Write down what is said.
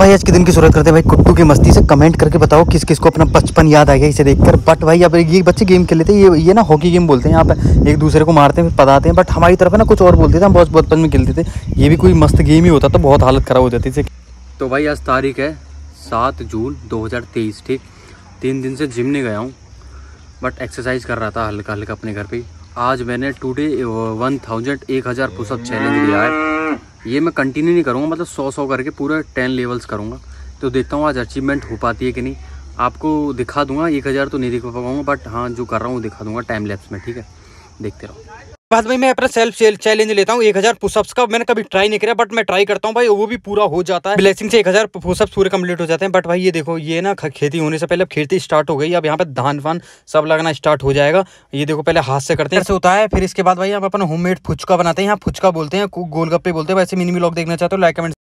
भाई, आज के दिन की शुरुआत करते हैं। भाई, कुट्टू की मस्ती से कमेंट करके बताओ, किस किस को अपना बचपन याद आ गया इसे देखकर। बट भाई, अब ये बच्चे गेम खेल लेते हैं। ये ये ना हॉकी गेम बोलते हैं, यहाँ पर एक दूसरे को मारते हैं पताते हैं। बट हमारी तरफ़ ना, कुछ और बोलते थे, हम बहुत बचपन में खेलते थे। ये भी कोई मस्त गेम ही होता तो बहुत हालत ख़राब हो जाती इसे तो भाई, आज तारीख है सात जून दो ठीक? तीन दिन से जिम नहीं गया हूँ बट एक्सरसाइज कर रहा था हल्का हल्का अपने घर पे आज मैंने टुडे वन थाउज़ेंड एक हज़ार पुशअप चैलेंज लिया है। ये मैं कंटिन्यू नहीं करूँगा मतलब सौ सौ करके पूरे टेन लेवल्स करूँगा। तो देखता हूँ आज अचीवमेंट हो पाती है कि नहीं। आपको दिखा दूँगा, एक हज़ार तो नहीं दिखा पाऊँगा बट हाँ जो कर रहा हूँ दिखा दूँगा टाइम लैप्स में, ठीक है? देखते रहो। बाद भाई मैं अपना सेल्फ चैलेंज लेता हूँ, एक हज़ार पुशअप्स का। मैंने कभी ट्राई नहीं किया बट मैं ट्राई करता हूँ भाई, वो भी पूरा हो जाता है। ब्लेसिंग से एक हज़ार पुशअप्स पूरे कंप्लीट हो जाते हैं। बट भाई, ये देखो, ये ना खेती होने से पहले खेती स्टार्ट हो गई। अब यहाँ पे धान फान सब लगना स्टार्ट हो जाएगा। ये देखो, पहले हाथ से करते हैं। ऐसे होता है, फिर इसके बाद भाई हम अपना होम मेड फुचका बनाते हैं। यहाँ फुचका बोलते हैं गोलगप्पे बोलते हैं। वैसे मिनिमी लोग देखना चाहते हो लाइक कमेंट